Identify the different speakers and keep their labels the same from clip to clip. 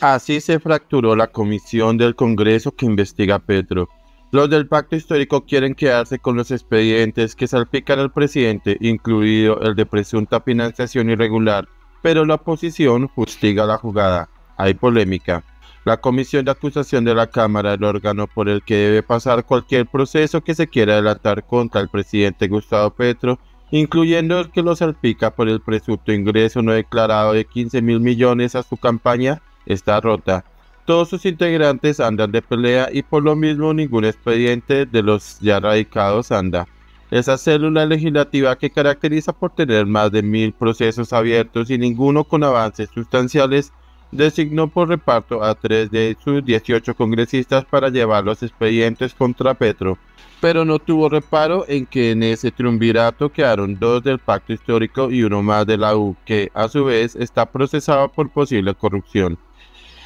Speaker 1: Así se fracturó la comisión del Congreso que investiga a Petro. Los del pacto histórico quieren quedarse con los expedientes que salpican al presidente, incluido el de presunta financiación irregular, pero la oposición justiga la jugada. Hay polémica. La comisión de acusación de la Cámara, el órgano por el que debe pasar cualquier proceso que se quiera adelantar contra el presidente Gustavo Petro, incluyendo el que lo salpica por el presunto ingreso no declarado de 15 mil millones a su campaña, está rota. Todos sus integrantes andan de pelea y por lo mismo ningún expediente de los ya radicados anda. Esa célula legislativa que caracteriza por tener más de mil procesos abiertos y ninguno con avances sustanciales, designó por reparto a tres de sus 18 congresistas para llevar los expedientes contra Petro, pero no tuvo reparo en que en ese triunvirato quedaron dos del pacto histórico y uno más de la U, que a su vez está procesado por posible corrupción.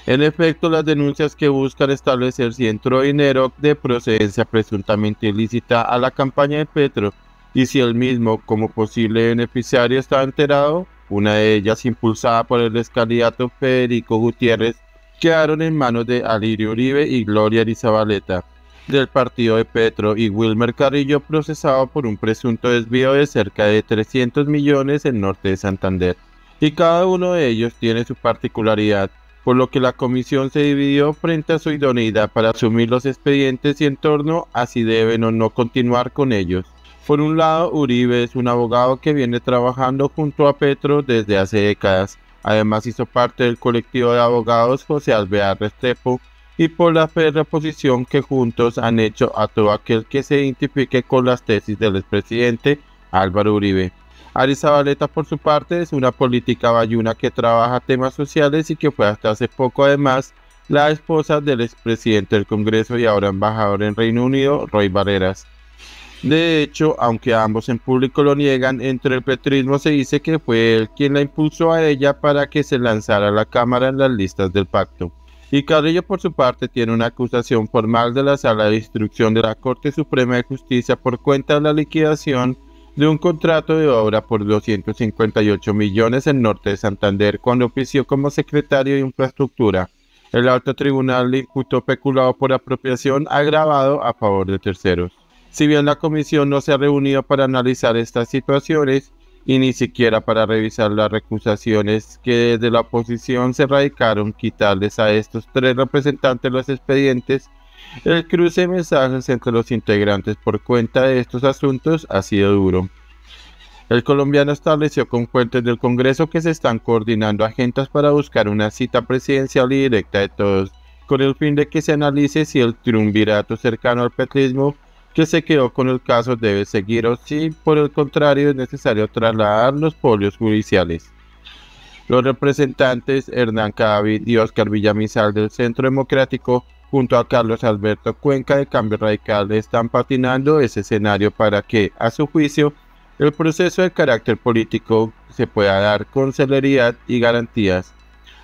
Speaker 1: En efecto, las denuncias que buscan establecer si entró dinero de procedencia presuntamente ilícita a la campaña de Petro y si el mismo como posible beneficiario está enterado, una de ellas impulsada por el ex candidato Federico Gutiérrez, quedaron en manos de Alirio Uribe y Gloria Arizabaleta, del partido de Petro y Wilmer Carrillo procesado por un presunto desvío de cerca de 300 millones en norte de Santander. Y cada uno de ellos tiene su particularidad por lo que la comisión se dividió frente a su idoneidad para asumir los expedientes y en torno a si deben o no continuar con ellos. Por un lado, Uribe es un abogado que viene trabajando junto a Petro desde hace décadas. Además hizo parte del colectivo de abogados José Alvear Restrepo y por la férrea posición que juntos han hecho a todo aquel que se identifique con las tesis del expresidente Álvaro Uribe. Arizabaleta, por su parte, es una política bayuna que trabaja temas sociales y que fue hasta hace poco, además, la esposa del expresidente del Congreso y ahora embajador en Reino Unido, Roy Barreras. De hecho, aunque ambos en público lo niegan, entre el petrismo se dice que fue él quien la impulsó a ella para que se lanzara a la Cámara en las listas del pacto. Y Carrillo, por su parte, tiene una acusación formal de la Sala de Instrucción de la Corte Suprema de Justicia por cuenta de la liquidación de un contrato de obra por 258 millones en Norte de Santander cuando ofició como secretario de Infraestructura. El alto tribunal le imputó peculado por apropiación agravado a favor de terceros. Si bien la comisión no se ha reunido para analizar estas situaciones y ni siquiera para revisar las recusaciones que desde la oposición se radicaron quitarles a estos tres representantes los expedientes, el cruce de mensajes entre los integrantes por cuenta de estos asuntos ha sido duro. El colombiano estableció con fuentes del Congreso que se están coordinando agendas para buscar una cita presidencial y directa de todos, con el fin de que se analice si el triunvirato cercano al petrismo que se quedó con el caso debe seguir o si por el contrario es necesario trasladar los polios judiciales. Los representantes Hernán Cavid y Oscar Villamizar del Centro Democrático junto a Carlos Alberto Cuenca de Cambio Radical están patinando ese escenario para que, a su juicio, el proceso de carácter político se pueda dar con celeridad y garantías,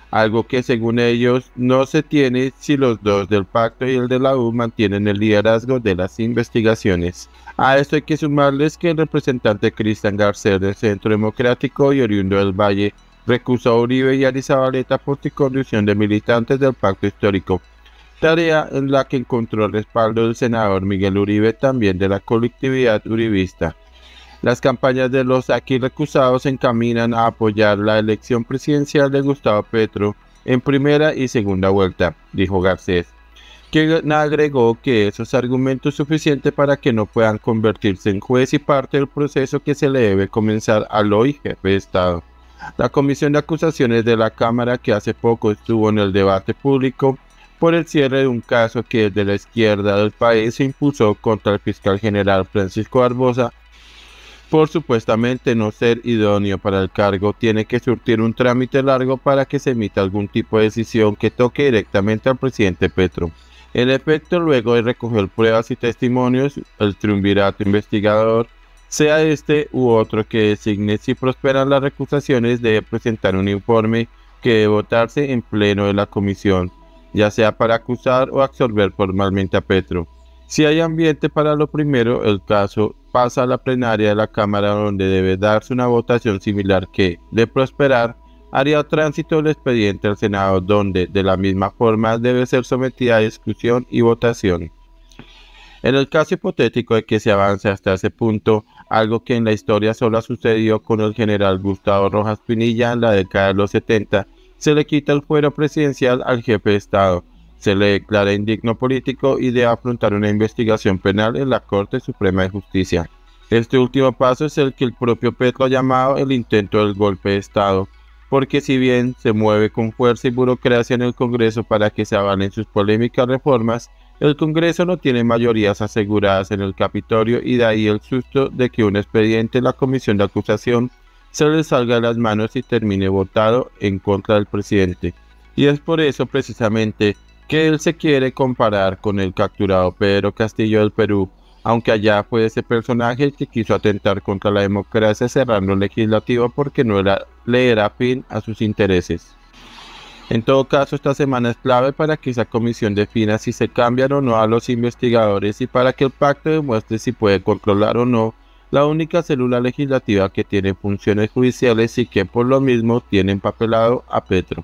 Speaker 1: algo que según ellos no se tiene si los dos del pacto y el de la U mantienen el liderazgo de las investigaciones. A esto hay que sumarles que el representante Cristian Garcés del Centro Democrático y oriundo del Valle recusó a Uribe y Arizabaleta por su conducción de militantes del pacto histórico tarea en la que encontró el respaldo del senador Miguel Uribe, también de la colectividad uribista. Las campañas de los aquí recusados se encaminan a apoyar la elección presidencial de Gustavo Petro en primera y segunda vuelta, dijo Garcés, quien agregó que esos argumentos suficientes para que no puedan convertirse en juez y parte del proceso que se le debe comenzar al hoy jefe de Estado. La comisión de acusaciones de la Cámara, que hace poco estuvo en el debate público, por el cierre de un caso que desde la izquierda del país se impuso contra el fiscal general Francisco Barbosa por supuestamente no ser idóneo para el cargo, tiene que surtir un trámite largo para que se emita algún tipo de decisión que toque directamente al presidente Petro. En efecto, luego de recoger pruebas y testimonios, el triunvirato investigador, sea este u otro que designe si prosperan las recusaciones, debe presentar un informe que debe votarse en pleno de la comisión ya sea para acusar o absorber formalmente a Petro. Si hay ambiente para lo primero, el caso pasa a la plenaria de la Cámara donde debe darse una votación similar que, de prosperar, haría tránsito el expediente al Senado donde de la misma forma debe ser sometida a discusión y votación. En el caso hipotético de que se avance hasta ese punto, algo que en la historia solo ha sucedido con el general Gustavo Rojas Pinilla en la década de los 70, se le quita el fuero presidencial al jefe de Estado, se le declara indigno político y debe afrontar una investigación penal en la Corte Suprema de Justicia. Este último paso es el que el propio Petro ha llamado el intento del golpe de Estado, porque si bien se mueve con fuerza y burocracia en el Congreso para que se avalen sus polémicas reformas, el Congreso no tiene mayorías aseguradas en el Capitolio y de ahí el susto de que un expediente en la Comisión de Acusación se le salga de las manos y termine votado en contra del presidente. Y es por eso precisamente que él se quiere comparar con el capturado Pedro Castillo del Perú, aunque allá fue ese personaje que quiso atentar contra la democracia cerrando el legislativo porque no era, le era fin a sus intereses. En todo caso, esta semana es clave para que esa comisión defina si se cambian o no a los investigadores y para que el pacto demuestre si puede controlar o no la única célula legislativa que tiene funciones judiciales y que por lo mismo tiene empapelado a Petro.